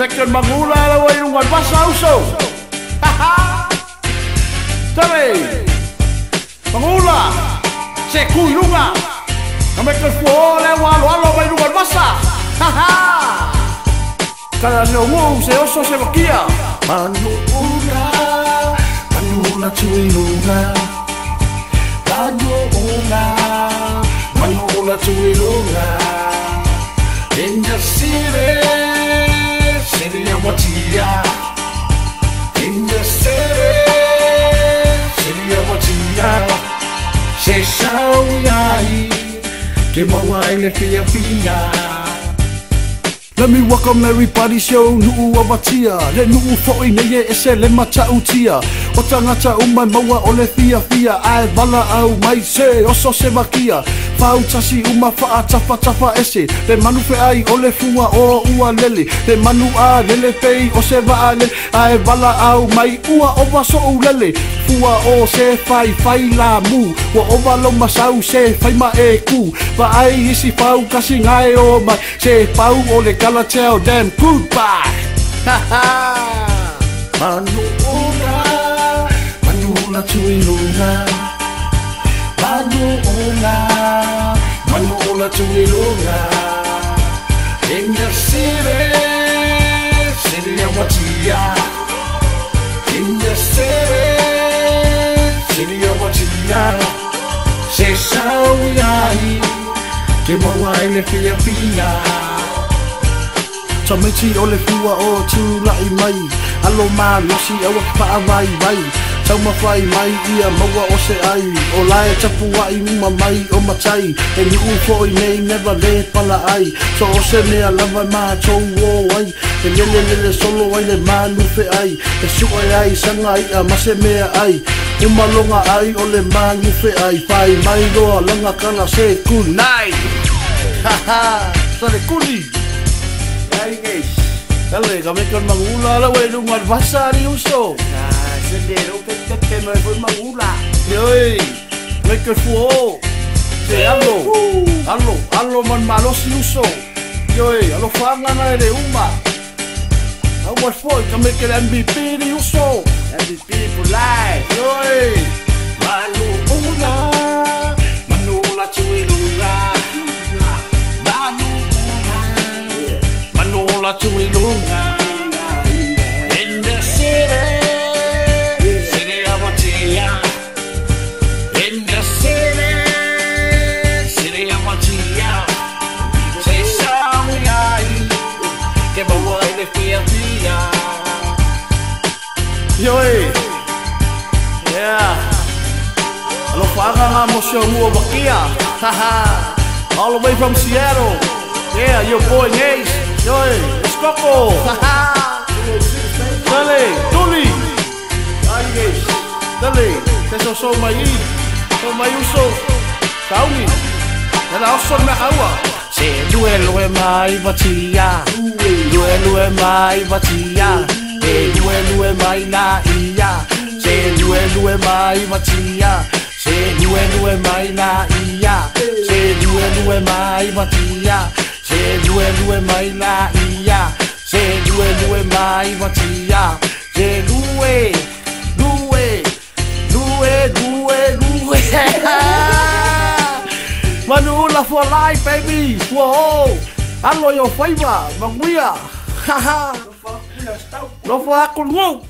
Mekken magula la wa yung wan basa uso. Tare. Magula. Se kuilunga. Wa lo alo wa yung wan basa. Kala no wo se oso se vakia. Manuula tuilunga Manuula, manuula tuilunga Te maua e le fia fia Let me welcome everybody show nuu awatia. Le nuu fo'i nei e ese le mata utia O tangata umai maua o le fia fia Ae wala au mai se oso se makia. Pau tasi uma faa tafa ese Le manu fe ai o le fua o ua lele Le manu a lele pei o se waa lele Ai wala au mai ua o waso u lele Fua o se fai fai la mu. Wa o walo masau se fai ma e ku. Wa ai isi pau kasi ngai o mai. Se pau o le tell them goodbye. Ha ha. Manula, manula tuilunga Manula, tu ni lunga Inga sire Sire watia Inga sire Sire watia Se sau yai Ke mawa ele fia fia Tō miti o le fua o tū lai mai Alo mā losi awa paa vai vai. Tau mawhai mai ia maua o se ai. O lae tapu ai uma mai o matai. E ni ufo i nei never le pala ai. So o se mea lava ma tau o ai. E lele lele solo ai le ma lufe ai. E suai ai sanga ai a mase mea ai. Uma longa ai o le ma lufe ai. Fai mai roa langa kala se kunai. Ha ha, sare kuni. Ai guys. Dale, kami kan mangula la we nung adversary uso. 제대로 백백뱀을 볼망우라 예이 레이크 후오 제 알로 알로 알로만 마로스 유소 예이 알로 파나나에 우마 How much for to make it MVP to you so MVP for life Yoi Manu Ula Manu Ula Chuilula Manu Ula Manu Ula Chuilula Yoi. Yeah. Allo fanga nga mo siya mo bakia. Haha. All the way from Seattle. Yeah, your boy Nace. Yoi. Let's go. Haha. Dale, Tuli. Ai, guys. Dale. Teso so mai. So mai uso. Sauni. Nala oso na hawa. Se lue lue mai vatia Lue lue mai vatia lue lue mai la ia Se lue lue mai vatia Se lue lue mai la ia Se lue lue mai vatia Se lue lue mai la ia Se lue lue mai vatia Se lue lue lue lue lue Manuula for life, baby. Whoa. Allo your favor. Maguia. Haha. Não falar com não.